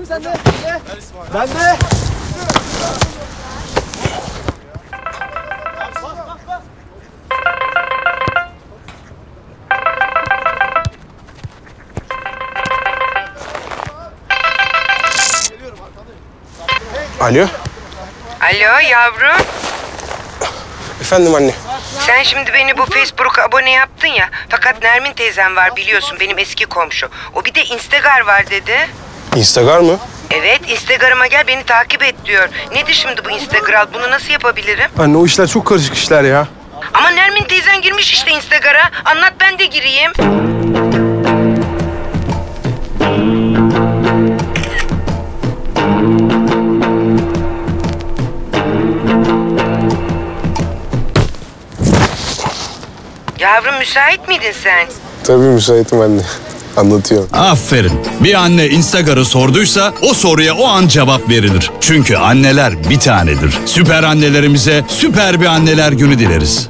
Şimdi sen de. Ben de. Alo. Alo yavrum. Efendim anne. Sen şimdi beni bu Facebook'a abone yaptın ya. Fakat Nermin teyzem var biliyorsun benim eski komşu. O bir de Instagram var dedi. Instagram mı? Evet Instagram'a gel beni takip et diyor. Nedir şimdi bu Instagram? Bunu nasıl yapabilirim? Anne o işler çok karışık işler ya. Ama Nermin teyzen girmiş işte Instagram'a. Anlat ben de gireyim. Yavrum müsait miydin sen? Tabii müsaitim anne. Anlatıyorum. Aferin. Bir anne Instagram'ı sorduysa o soruya o an cevap verilir. Çünkü anneler bir tanedir. Süper annelerimize süper bir anneler günü dileriz.